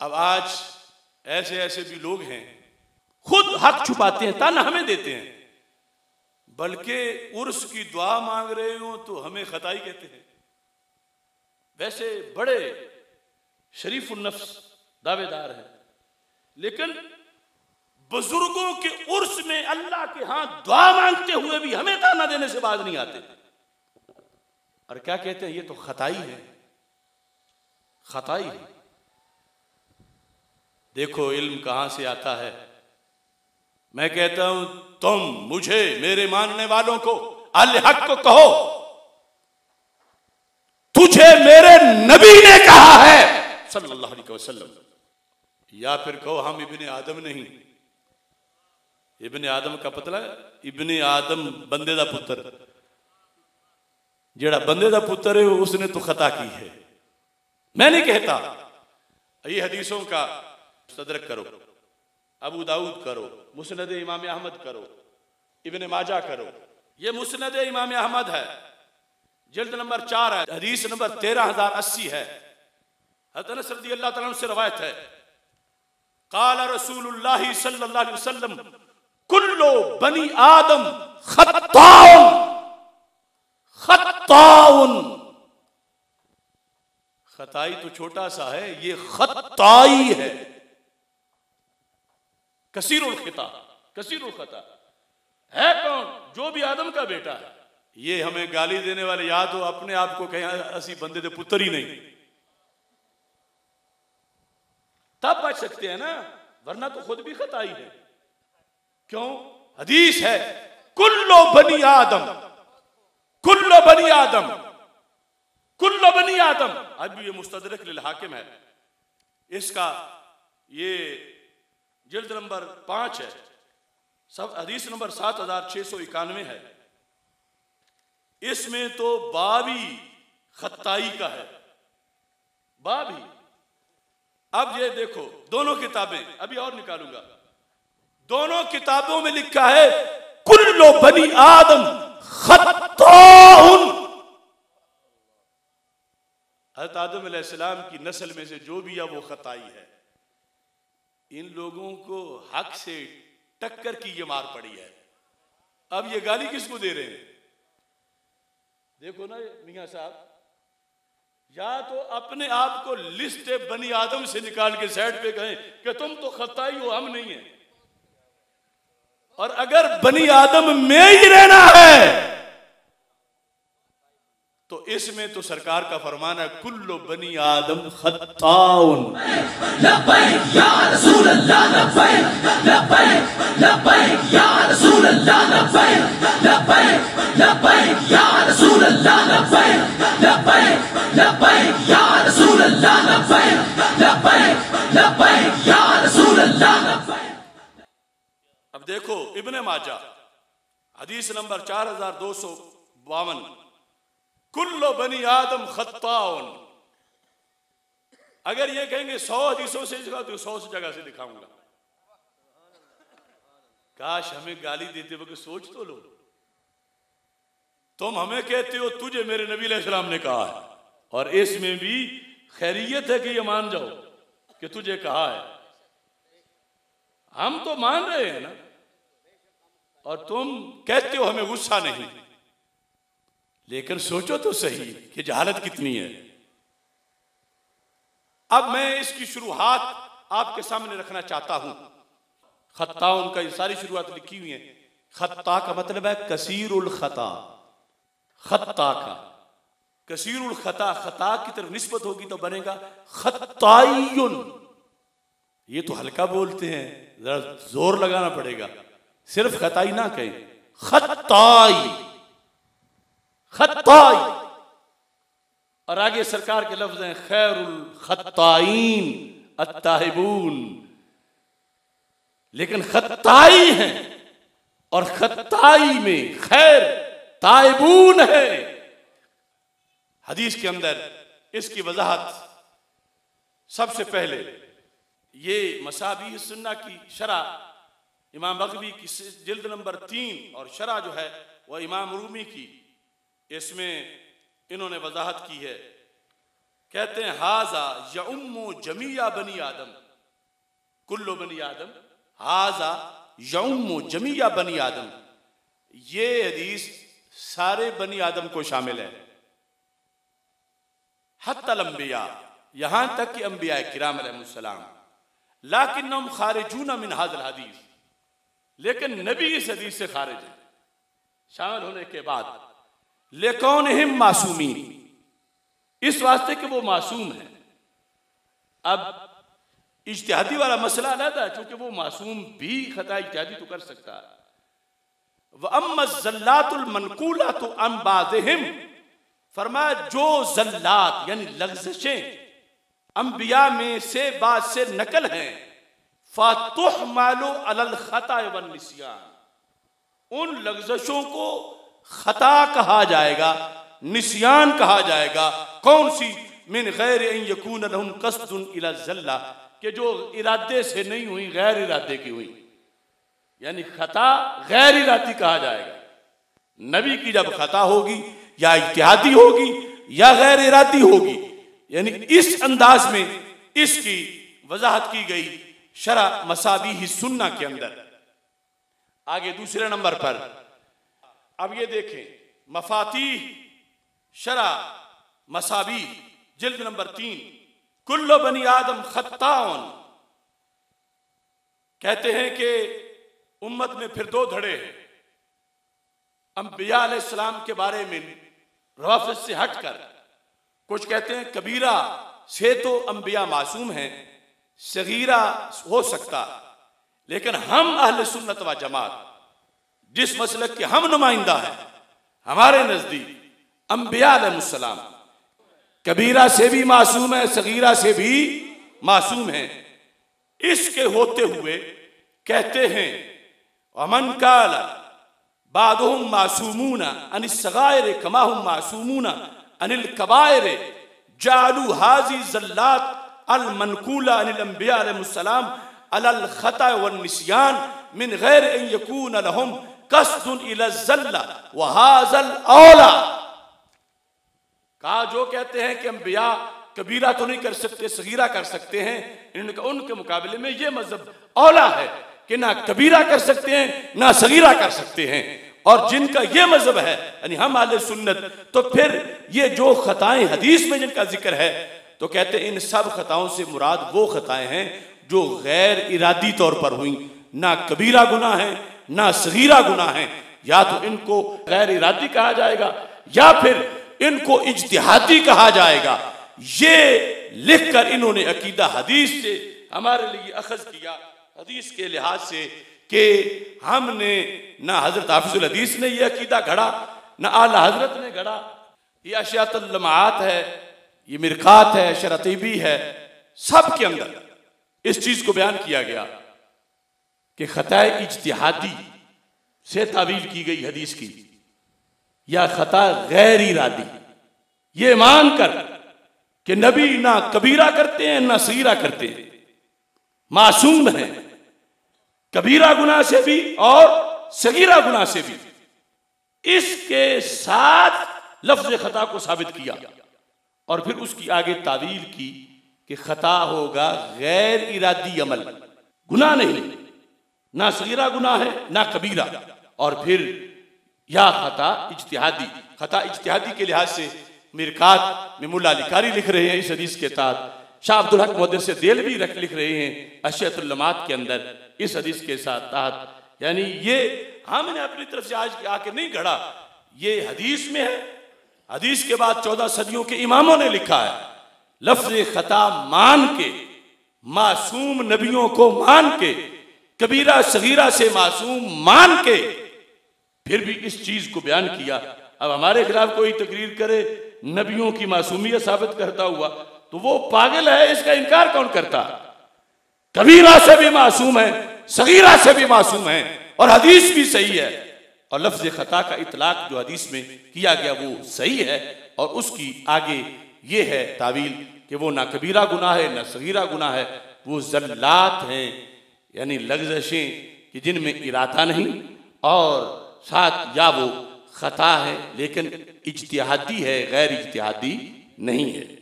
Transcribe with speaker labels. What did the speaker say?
Speaker 1: अब आज ऐसे ऐसे भी लोग हैं। खुद हक छुपाते हैं ताना हमें देते हैं। बल्कि उर्स की दुआ मांग रहे हो तो हमें खताई कहते हैं। वैसे बड़े शरीफ नफ्स दावेदार हैं। लेकिन बुज़ुर्गों के उर्स में अल्लाह के हाथ दुआ मांगते हुए भी हमें ताना देने से बाज नहीं आते। और क्या कहते हैं ये तो खताई है। खताई है। देखो, इल्म कहाँ से आता है? मैं कहता हूँ, तुम मुझे, मेरे मानने वालों को, अल हक को कहो। तुझे मेरे नबी ने कहा है, सल्लल्लाहु अलैहि वसल्लम। या फिर कहो, हम इब्ने आदम नहीं। इब्ने आदम का पतला इब्ने आदम बंदे का पुत्र। जेड़ा बंदे का पुत्र है, उसने तो खता की है। मैं नहीं कहता। ये हदीसों का सदरक करो। अबू दाऊद करो। मुसनद इमाम अहमद करो। इबन माजा करो। ये मुसनद इमाम अहमद है। जल्द नंबर चार है। हदीस नंबर तेरह हज़ार अस्सी है। रदी अल्लाह तआला से रवायत है। काला सल्लल्लाहु अलैहि कुल्लो बनी आदम खत्ताउन। खत्ताउन। खताई तो छोटा सा है, ये खताई है। कसीर खता कसीर खता है कौन? जो भी आदम का बेटा है। ये हमें गाली देने वाले या तो अपने आप को कहें असी बंदे दे पुत्र ही नहीं। तब बच सकते हैं ना, वरना तो खुद भी खताई है। क्यों? हदीस है, कुल्लो बनी आदम, कुल्लो बनी आदम, कुल्लो बनी आदम। अब ये मुस्तदरक हाकिम है। इसका ये जिल्द नंबर पाँच है। सब हदीस नंबर सात हज़ार छह सौ इक्यानवे है। इसमें तो बाबी खत्ताई का है। बाबी, अब ये देखो, दोनों किताबें, अभी और निकालूँगा। दोनों किताबों में लिखा है, कुल्लो बनी आदम खत्ताउन। हज़रत आदम की नस्ल में से जो भी है, वो खताई है। इन लोगों को हक से टक्कर की ये मार पड़ी है। अब ये गाली किसको दे रहे हैं? देखो ना मियाँ साहब, या तो अपने आप को लिस्ट बनी आदम से निकाल के साइड पे कहें कि तुम तो खताई हो, हम नहीं है। और अगर बनी आदम में ही रहना है तो इसमें तो सरकार का फरमान है, कुल्लो बनी आदम खत्ताउन। अब देखो, इब्ने माजा, हदीस नंबर चार हज़ार दो सौ बावन। कुल्लो बनी आदम खत्ताउन। अगर ये कहेंगे सौ हदीसों से दिखा तो सौ जगह से दिखाऊँगा। काश हमें गाली देते वक्त सोच तो लो। तुम हमें कहते हो, तुझे मेरे नबी सलाम ने कहा है। और इसमें भी खैरियत है कि ये मान जाओ कि तुझे कहा है। हम तो मान रहे हैं ना। और तुम कहते हो, हमें गुस्सा नहीं। लेकिन सोचो तो सही कि जहालत कितनी है। अब मैं इसकी शुरुआत आपके सामने रखना चाहता हूँ। खत्ता उनका ये सारी शुरुआत लिखी हुई है। खत्ता का मतलब है कसीर उल खता। खत्ता का। कसीर उल खता खता की तरफ़ निस्बत होगी तो बनेगा खत्तायुन ये तो हल्का बोलते हैं, जरा ज़ोर लगाना पड़ेगा। सिर्फ़ खताई ना कहें, खत्ताई। खत्ताई। और आगे सरकार के लफ्ज हैं, खैरुल खत्ताइन अत्ताहिबून। लेकिन खत्ताई है, और खत्ताई में खैर ताइबून है। हदीस के अंदर इसकी वजाहत सबसे पहले ये मसाबी सुन्ना की शरा, इमाम बगवी की जिल्द नंबर तीन, और शरा जो है, वह इमाम रूमी की। इसमें इन्होंने वजाहत की है। कहते हैं, हाजा यउम्मो जमिया बनी आदम। कुल्लो बनी आदम। हाजा यउम्मो जमिया बनी आदम। ये हदीस सारे बनी आदम को शामिल है। हतलम्बिया यहाँ तक कि अम्बिया किराम लाकिन नम खारिजून मिन हाजल हदीस। लेकिन नबी इस हदीस से खारिज है। शामिल होने के बाद लेकौन हिम मासूमी इस वास्ते कि वो मासूम है। अब इश्तिहादी वाला मसला अलग है क्योंकि वो मासूम भी खता इत्यादि तो कर सकता। है वह अम्मत मनकूला तो अम्बाजहिम फरमाया, जो जल्लात, यानी लफ्जें अंबिया में से बात से नकल है, फातुह मालो अलल खता वन निसियान। उन लफ्जों को खता कहा जाएगा, निसियान कहा जाएगा, कौन सी? मिन गैर यकून कसदुन इला कि जो इरादे से नहीं हुई, गैर इरादे की हुई। यानी खता गैर इरादी कहा जाएगा। नबी की जब खता होगी, या इतिहादी होगी, या गैर इरादी होगी, यानी इस अंदाज में इसकी वजाहत की गई शरा मसाबी ही सुन्ना के अंदर। आगे दूसरे नंबर पर। अब ये देखें मफाती शरा मसाबी जिल्द नंबर तीन, कुल्लो बनी आदम खत्ताउन। कहते हैं कि उम्मत में फिर दो धड़े हैं। अम्बिया सलाम के बारे में रवाफत से हटकर कुछ कहते हैं, कबीरा से तो अंबिया मासूम हैं, सगीरा हो सकता, लेकिन हम अहल सुन्नत व जमात जिस मसलक के हम नुमाइंदा हैं, हमारे नज़दीक अम्बिया कबीरा से भी मासूम है, सगीरा से भी मासूम है। इसके होते हुए कहते हैं, अमन काला बादुम मासूमूना अनिसगायर कमाहुम मासूमूना अनिल कबायर जालू हाजी जल्लात अल मनकूला अनिल अम्बिया अलैहिस्सलाम अलल खता व निस्यान मिन गैर यकून लहुम औला। कहा, जो कहते हैं कि अम्बिया कबीरा तो नहीं कर सकते, सगीरा कर सकते हैं इन्होंने उनके मुकाबले में ये मज़हब औला है कि ना कबीरा कर सकते हैं, ना सगीरा कर सकते हैं। और जिनका ये मज़हब है, यानी हम आले सुन्नत तो फिर ये जो खताएँ हदीस में जिनका ज़िक्र है तो कहते हैं इन सब खताओं से मुराद वो खताएँ हैं जो गैर इरादी तौर पर हुई। ना कबीरा गुना है ना सगीरा गुना है। या तो इनको गैर इरादी कहा जाएगा, या फिर इनको इजतिहादी कहा जाएगा। ये लिखकर इन्होंने अकीदा हदीस से हमारे लिए अखज किया, हदीस के लिहाज से कि हमने ना हज़रत हाफिजुल हदीस ने यह अकीदा घड़ा, ना आला हज़रत ने घड़ा। ये अशियातलमात है, ये मिरकात है, शरतीबी है, सब के अंदर इस चीज़ को बयान किया गया। कि खता इजतिहादी से तावील की गई हदीस की, या खता गैर इरादी। ये मानकर कि नबी ना कबीरा करते हैं, ना सीरा करते हैं। मासूम है। कबीरा गुना से भी और सगीरा गुना से भी। इसके साथ लफ्ज खता को साबित किया और फिर उसकी आगे तावील की कि खता होगा गैर इरादी अमल। गुना नहीं। ना सगीरा गुना है, ना कबीरा। और फिर, या खता इजतिहादी। खता इजतिहादी के लिहाज से मिरकात में मुला लिकारी लिख रहे हैं इस हदीस के साथ। शाह अब्दुल हक मोहद्दर से दिल भी रख लिख रहे हैं अशियतुल्लमात के अंदर इस हदीस के साथ तहत यानी ये हमने अपनी तरफ़ से आज आके नहीं घड़ा ये हदीस में है। हदीस के बाद चौदह सदियों के इमामों ने लिखा है। लफ्ज खता मान के, मासूम नबियों को मान के कबीरा सगीरा से मासूम मान के फिर भी इस चीज़ को बयान किया। अब हमारे खिलाफ कोई तकरीर करे, नबियों की मासूमियत साबित करता हुआ तो वो पागल है, इसका इनकार कौन करता? कबीरा से भी मासूम है, सगीरा से भी मासूम है, और हदीस भी सही है। और लफ्ज खता का इतलाक जो हदीस में किया गया, वो सही है, और उसकी आगे ये है तावील कि वो ना कबीरा गुना है, ना सगीरा गुना है, वो जल्लात हैं। यानी लग्जशें कि जिनमें इरादा नहीं और साथ या वो खता है, लेकिन इजतिहादी है, गैर इजतिहादी नहीं है।